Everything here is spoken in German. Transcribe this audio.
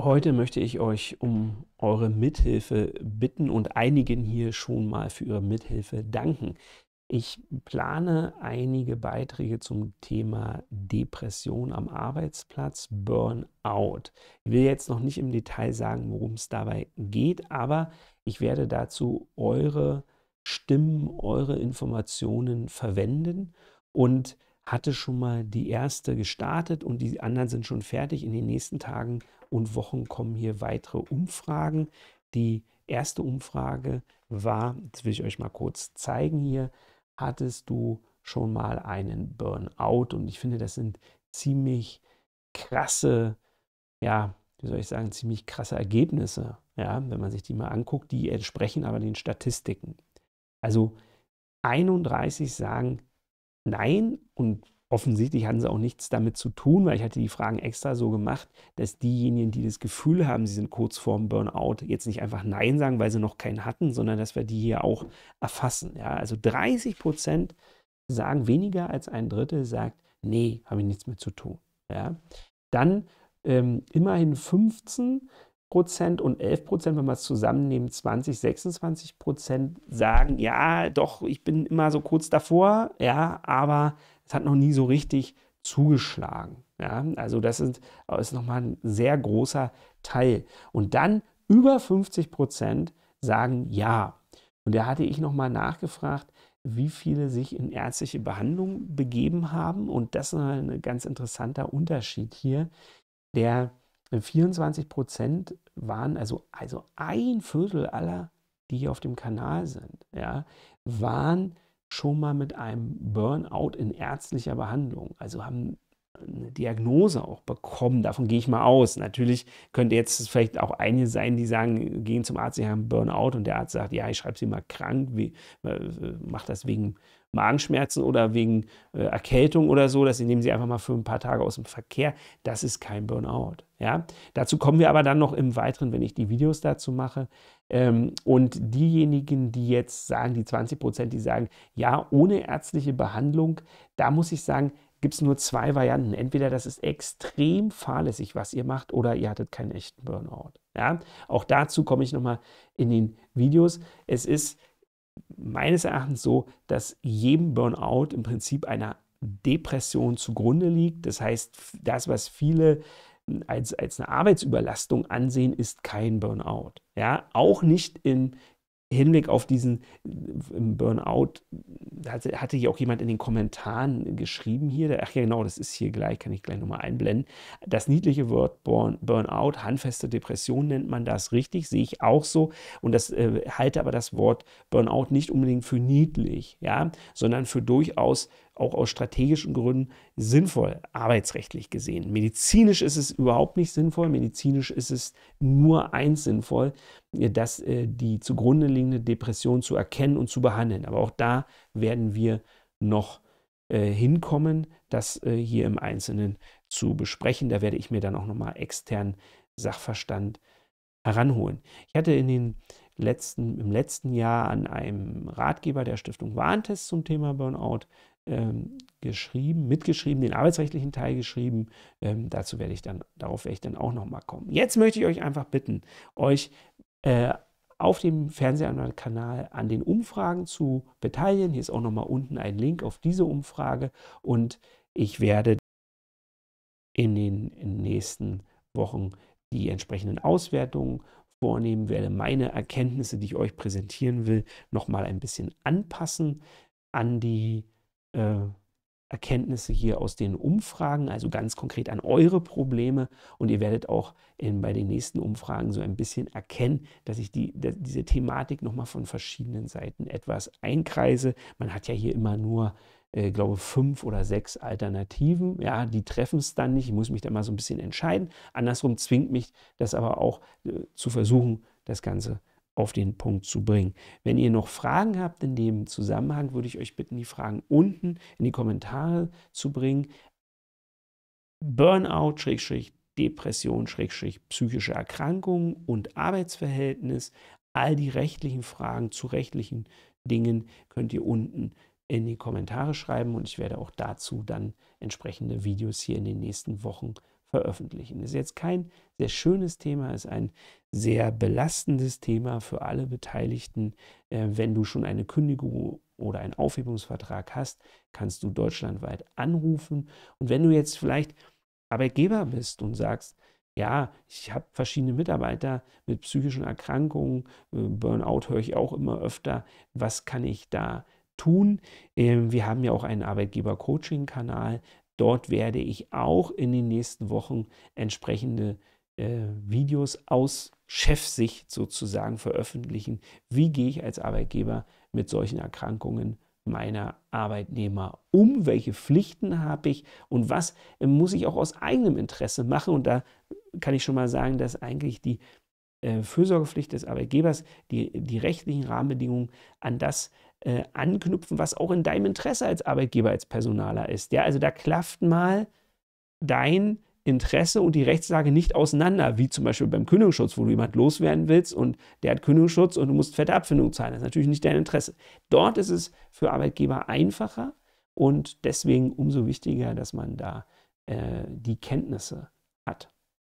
Heute möchte ich euch um eure Mithilfe bitten und einigen hier schon mal für ihre Mithilfe danken. Ich plane einige Beiträge zum Thema Depression am Arbeitsplatz, Burnout. Ich will jetzt noch nicht im Detail sagen, worum es dabei geht, aber ich werde dazu eure Stimmen, eure Informationen verwenden und hatte schon mal die erste gestartet und die anderen sind schon fertig. In den nächsten Tagen und Wochen kommen hier weitere Umfragen. Die erste Umfrage war, das will ich euch mal kurz zeigen hier, hattest du schon mal einen Burnout? Und ich finde, das sind ziemlich krasse, ja, wie soll ich sagen, ziemlich krasse Ergebnisse, ja, wenn man sich die mal anguckt, die entsprechen aber den Statistiken. Also 31 sagen nein und offensichtlich hatten sie auch nichts damit zu tun, weil ich hatte die Fragen extra so gemacht, dass diejenigen, die das Gefühl haben, sie sind kurz vorm Burnout, jetzt nicht einfach Nein sagen, weil sie noch keinen hatten, sondern dass wir die hier auch erfassen. Ja, also 30 Prozent sagen weniger als ein Drittel sagt, nee, habe ich nichts mit zu tun. Ja. Dann ähm, immerhin 15 Prozent und 11 Prozent, wenn wir es zusammennehmen, 20, 26 Prozent sagen, ja, doch, ich bin immer so kurz davor, ja, aber es hat noch nie so richtig zugeschlagen. Ja, also das ist, ist nochmal ein sehr großer Teil. Und dann über 50 Prozent sagen ja. Und da hatte ich nochmal nachgefragt, wie viele sich in ärztliche Behandlung begeben haben. Und das ist ein ganz interessanter Unterschied hier. Der 24 Prozent waren, also, also ein Viertel aller, die hier auf dem Kanal sind, ja, waren schon mal mit einem Burnout in ärztlicher Behandlung, also haben eine Diagnose auch bekommen. Davon gehe ich mal aus. Natürlich könnte jetzt vielleicht auch einige sein, die sagen, gehen zum Arzt, sie haben Burnout und der Arzt sagt, ja, ich schreibe sie mal krank, wie, äh, macht das wegen Magenschmerzen oder wegen äh, Erkältung oder so, dass sie nehmen sie einfach mal für ein paar Tage aus dem Verkehr. Das ist kein Burnout. Ja? Dazu kommen wir aber dann noch im Weiteren, wenn ich die Videos dazu mache. Ähm, und diejenigen, die jetzt sagen, die 20 Prozent, die sagen, ja, ohne ärztliche Behandlung, da muss ich sagen, gibt es nur zwei Varianten. Entweder das ist extrem fahrlässig, was ihr macht, oder ihr hattet keinen echten Burnout. Ja? Auch dazu komme ich nochmal in den Videos. Es ist meines Erachtens so, dass jedem Burnout im Prinzip einer Depression zugrunde liegt. Das heißt, das, was viele als, als eine Arbeitsüberlastung ansehen, ist kein Burnout. Ja, auch nicht in Hinblick auf diesen Burnout, hatte, hatte hier auch jemand in den Kommentaren geschrieben hier, ach ja genau, das ist hier gleich, kann ich gleich nochmal einblenden. Das niedliche Wort Burnout, handfeste Depression nennt man das richtig, sehe ich auch so. Und das äh, halte aber das Wort Burnout nicht unbedingt für niedlich, ja, sondern für durchaus auch aus strategischen Gründen sinnvoll, arbeitsrechtlich gesehen. Medizinisch ist es überhaupt nicht sinnvoll. Medizinisch ist es nur eins sinnvoll, dass äh, die zugrunde liegende Depression zu erkennen und zu behandeln. Aber auch da werden wir noch äh, hinkommen, das äh, hier im Einzelnen zu besprechen. Da werde ich mir dann auch nochmal externen Sachverstand heranholen. Ich hatte in den letzten, im letzten Jahr an einem Ratgeber der Stiftung Warntest zum Thema Burnout ähm, geschrieben, mitgeschrieben, den arbeitsrechtlichen Teil geschrieben. Ähm, dazu werde ich dann, darauf werde ich dann auch nochmal kommen. Jetzt möchte ich euch einfach bitten, euch äh, auf dem Fernsehanwalt-Kanal an den Umfragen zu beteiligen. Hier ist auch nochmal unten ein Link auf diese Umfrage und ich werde in den, nächsten Wochen die entsprechenden Auswertungen vornehmen, werde meine Erkenntnisse, die ich euch präsentieren will, nochmal ein bisschen anpassen an die äh, Erkenntnisse hier aus den Umfragen, also ganz konkret an eure Probleme. Und ihr werdet auch in, bei den nächsten Umfragen so ein bisschen erkennen, dass ich die, dass diese Thematik nochmal von verschiedenen Seiten etwas einkreise. Man hat ja hier immer nur, äh, glaube fünf oder sechs Alternativen. Ja, die treffen es dann nicht. Ich muss mich da mal so ein bisschen entscheiden. Andersrum zwingt mich das aber auch äh, zu versuchen, das Ganze zu auf den Punkt zu bringen. Wenn ihr noch Fragen habt in dem Zusammenhang, würde ich euch bitten, die Fragen unten in die Kommentare zu bringen. Burnout, Depression, psychische Erkrankungen und Arbeitsverhältnis. All die rechtlichen Fragen zu rechtlichen Dingen könnt ihr unten in die Kommentare schreiben und ich werde auch dazu dann entsprechende Videos hier in den nächsten Wochen veröffentlichen. Das ist jetzt kein sehr schönes Thema, ist ein sehr belastendes Thema für alle Beteiligten. Äh, wenn du schon eine Kündigung oder einen Aufhebungsvertrag hast, kannst du deutschlandweit anrufen. Und wenn du jetzt vielleicht Arbeitgeber bist und sagst, ja, ich habe verschiedene Mitarbeiter mit psychischen Erkrankungen, äh, Burnout höre ich auch immer öfter, was kann ich da tun? Ähm, wir haben ja auch einen Arbeitgeber-Coaching-Kanal. Dort werde ich auch in den nächsten Wochen entsprechende äh, Videos aus Chefsicht sozusagen veröffentlichen. Wie gehe ich als Arbeitgeber mit solchen Erkrankungen meiner Arbeitnehmer um? Welche Pflichten habe ich? Und was äh, muss ich auch aus eigenem Interesse machen? Und da kann ich schon mal sagen, dass eigentlich die äh, Fürsorgepflicht des Arbeitgebers, die, die rechtlichen Rahmenbedingungen an das äh, anknüpfen, was auch in deinem Interesse als Arbeitgeber, als Personaler ist. Ja, also da klafft mal dein Interesse und die Rechtslage nicht auseinander, wie zum Beispiel beim Kündigungsschutz, wo du jemand loswerden willst und der hat Kündigungsschutz und du musst fette Abfindung zahlen. Das ist natürlich nicht dein Interesse. Dort ist es für Arbeitgeber einfacher und deswegen umso wichtiger, dass man da äh, die Kenntnisse hat.